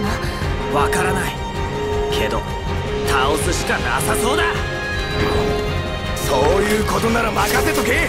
のわからない。けど倒すしかなさそうだ。そういうことなら任せとけ。